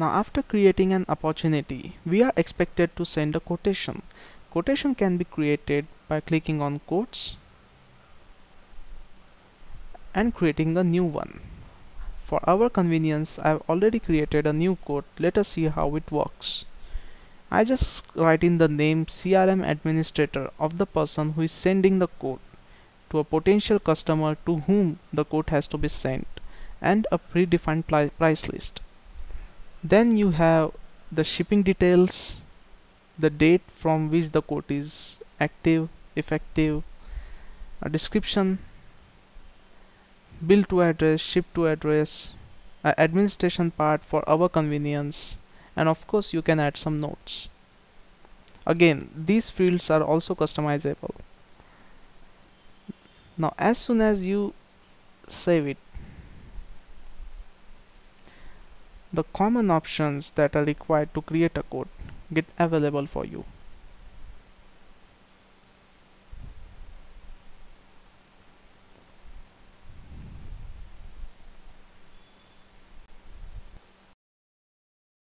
Now after creating an opportunity, we are expected to send a quotation. Quotation can be created by clicking on quotes and creating a new one. For our convenience, I've already created a new quote. Let us see how it works. I just write in the name CRM administrator of the person who is sending the quote to a potential customer to whom the quote has to be sent and a predefined price list. Then you have the shipping details, the date from which the quote is active, effective, a description, bill to address, ship to address, administration part for our convenience, and of course you can add some notes. Again, these fields are also customizable. Now as soon as you save it, the common options that are required to create a quote get available for you